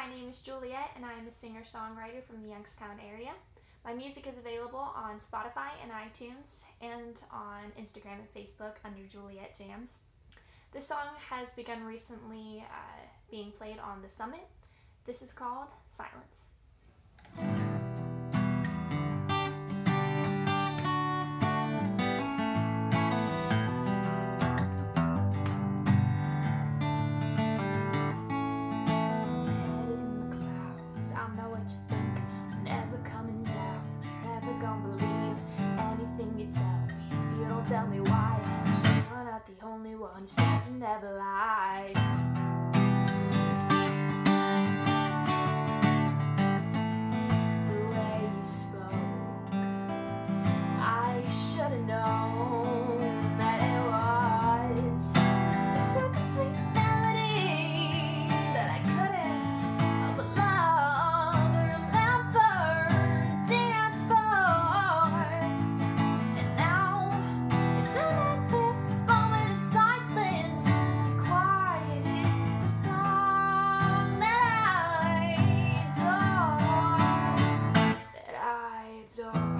my name is Juliet and I am a singer songwriter from the Youngstown area. My music is available on Spotify and iTunes and on Instagram and Facebook under Juliet Jams. This song has begun recently uh, being played on the summit. This is called Silence. you understand you never lie. So.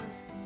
artistas.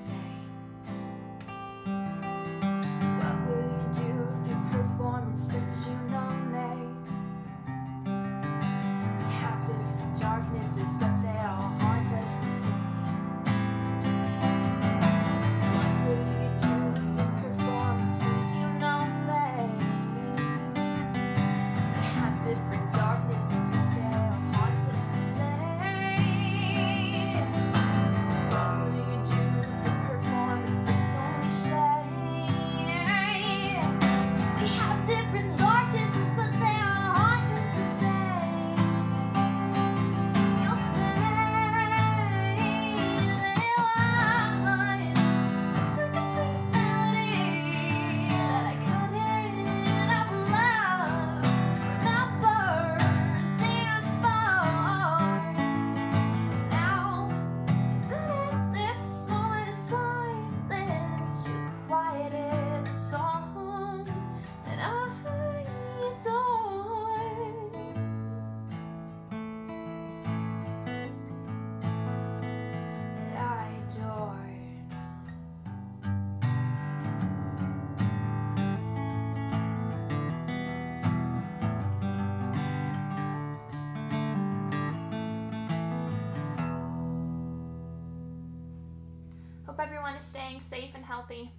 Hope everyone is staying safe and healthy.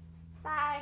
Bye.